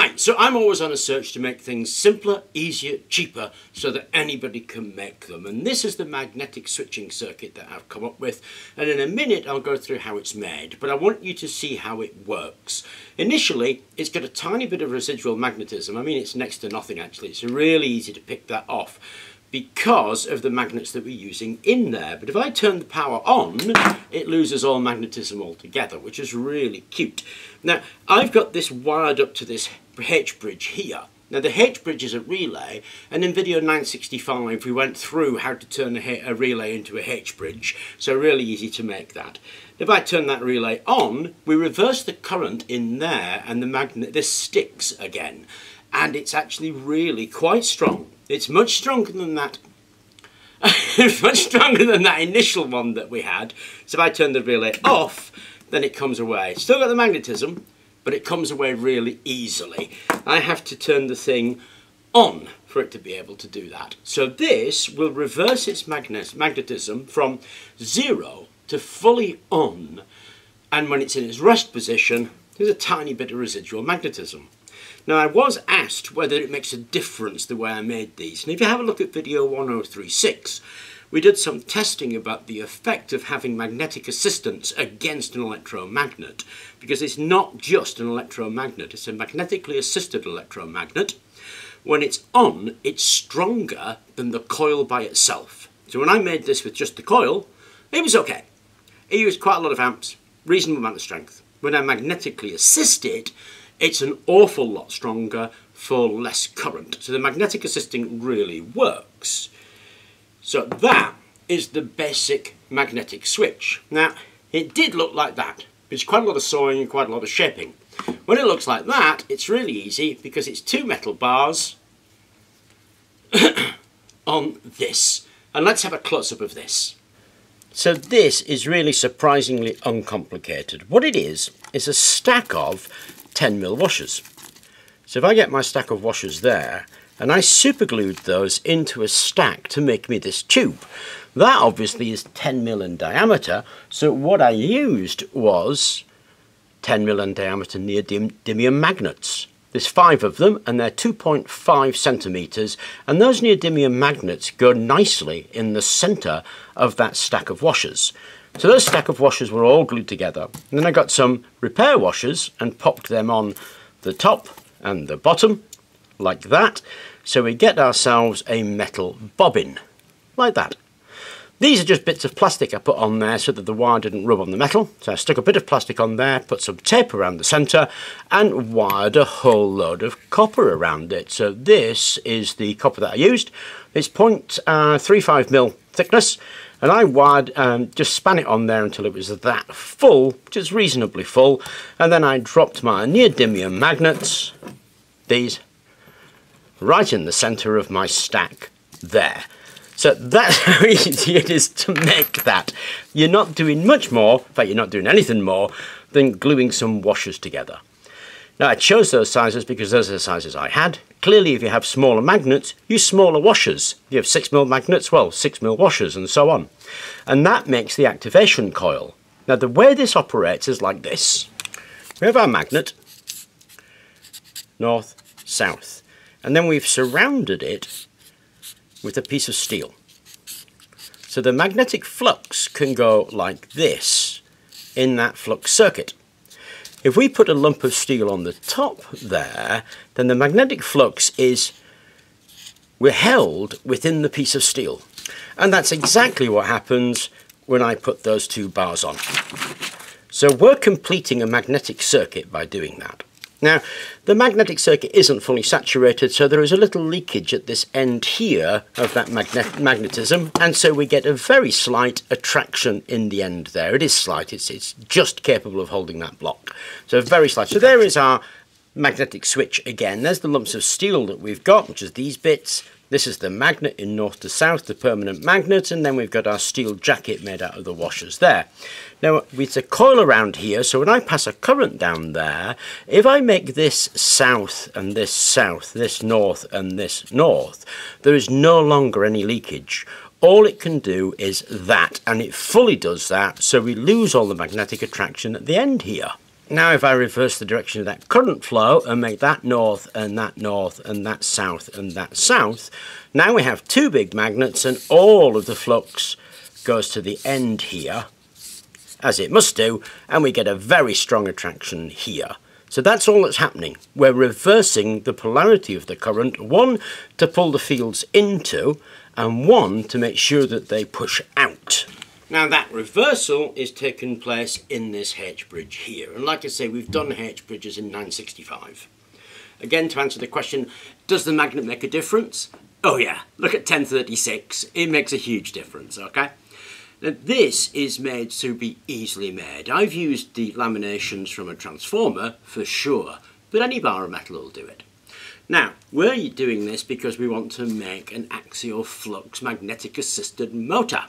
Hi, so I'm always on a search to make things simpler, easier, cheaper, so that anybody can make them. And this is the magnetic switching circuit that I've come up with. And in a minute, I'll go through how it's made, but I want you to see how it works. Initially, it's got a tiny bit of residual magnetism. I mean, it's next to nothing actually. It's really easy to pick that off because of the magnets that we're using in there. But if I turn the power on, it loses all magnetism altogether, which is really cute. Now, I've got this wired up to this H bridge here. Now the H bridge is a relay, and in video 965 we went through how to turn a, a relay into a H bridge, so really easy to make that. If I turn that relay on, we reverse the current in there, and the magnet this sticks again, and it's actually really quite strong. It's much stronger than that. much stronger than that initial one that we had. So if I turn the relay off, then it comes away. Still got the magnetism, but it comes away really easily. I have to turn the thing on for it to be able to do that. So this will reverse its magnetism from zero to fully on. And when it's in its rest position, there's a tiny bit of residual magnetism. Now I was asked whether it makes a difference the way I made these, and if you have a look at video 1036, we did some testing about the effect of having magnetic assistance against an electromagnet, because it's not just an electromagnet, it's a magnetically assisted electromagnet. When it's on, it's stronger than the coil by itself. So when I made this with just the coil, it was okay. It used quite a lot of amps, reasonable amount of strength. When I magnetically assist it, it's an awful lot stronger for less current. So the magnetic assisting really works. So that is the basic magnetic switch. Now, it did look like that. It's quite a lot of sawing and quite a lot of shaping. When it looks like that, it's really easy because it's two metal bars on this. And let's have a close-up of this. So this is really surprisingly uncomplicated. What it is, is a stack of 10 mil washers. So if I get my stack of washers there, and I superglued those into a stack to make me this tube. That obviously is 10 mil in diameter, so what I used was 10 mil in diameter neodymium magnets. There's five of them, and they're 2.5 centimeters, and those neodymium magnets go nicely in the center of that stack of washers. So those stack of washers were all glued together. And then I got some repair washers and popped them on the top and the bottom, like that. So we get ourselves a metal bobbin, like that. These are just bits of plastic I put on there so that the wire didn't rub on the metal. So I stuck a bit of plastic on there, put some tape around the centre and wired a whole load of copper around it. So this is the copper that I used. It's 0.35 uh, mil thickness and I wired um, just span it on there until it was that full, which is reasonably full, and then I dropped my neodymium magnets, these, right in the centre of my stack there. So that's how easy it is to make that. You're not doing much more, in fact you're not doing anything more, than gluing some washers together. Now I chose those sizes because those are the sizes I had. Clearly if you have smaller magnets, use smaller washers. If you have 6mm magnets, well 6mm washers and so on. And that makes the activation coil. Now the way this operates is like this. We have our magnet, north, south, and then we've surrounded it with a piece of steel. So the magnetic flux can go like this in that flux circuit. If we put a lump of steel on the top there, then the magnetic flux is we're held within the piece of steel. And that's exactly what happens when I put those two bars on. So we're completing a magnetic circuit by doing that. Now, the magnetic circuit isn't fully saturated, so there is a little leakage at this end here of that magnet magnetism, and so we get a very slight attraction in the end there. It is slight, it's, it's just capable of holding that block. So very slight. So there is our magnetic switch again. There's the lumps of steel that we've got, which is these bits. This is the magnet in north to south, the permanent magnet, and then we've got our steel jacket made out of the washers there. Now, it's a coil around here, so when I pass a current down there, if I make this south and this south, this north and this north, there is no longer any leakage. All it can do is that, and it fully does that, so we lose all the magnetic attraction at the end here. Now if I reverse the direction of that current flow and make that north and that north and that south and that south, now we have two big magnets and all of the flux goes to the end here, as it must do, and we get a very strong attraction here. So that's all that's happening. We're reversing the polarity of the current, one to pull the fields into, and one to make sure that they push out. Now that reversal is taking place in this H bridge here. And like I say, we've done H bridges in 965. Again, to answer the question, does the magnet make a difference? Oh yeah, look at 1036. It makes a huge difference, okay? Now this is made to be easily made. I've used the laminations from a transformer for sure, but any bar of metal will do it. Now, we're doing this because we want to make an axial flux magnetic assisted motor.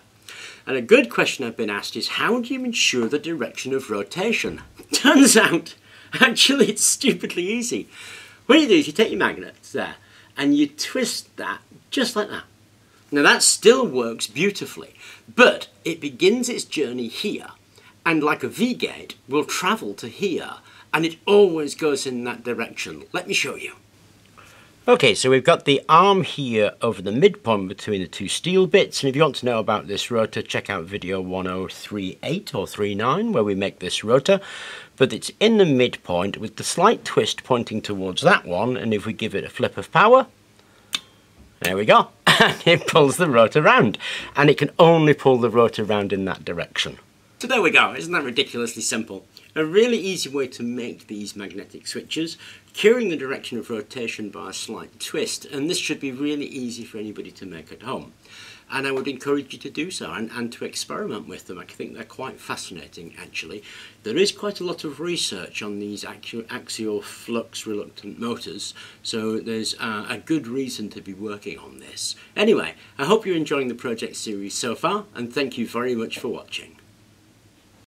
And a good question I've been asked is how do you ensure the direction of rotation? Turns out, actually it's stupidly easy. What you do is you take your magnet there and you twist that just like that. Now that still works beautifully, but it begins its journey here and like a V-gate will travel to here and it always goes in that direction. Let me show you. Okay, so we've got the arm here over the midpoint between the two steel bits, and if you want to know about this rotor, check out video 1038 or 39 where we make this rotor. But it's in the midpoint with the slight twist pointing towards that one, and if we give it a flip of power, there we go. And it pulls the rotor round, and it can only pull the rotor round in that direction. So there we go, isn't that ridiculously simple? A really easy way to make these magnetic switches, curing the direction of rotation by a slight twist, and this should be really easy for anybody to make at home. And I would encourage you to do so and, and to experiment with them. I think they're quite fascinating actually. There is quite a lot of research on these axial flux reluctance motors, so there's uh, a good reason to be working on this. Anyway, I hope you're enjoying the project series so far, and thank you very much for watching.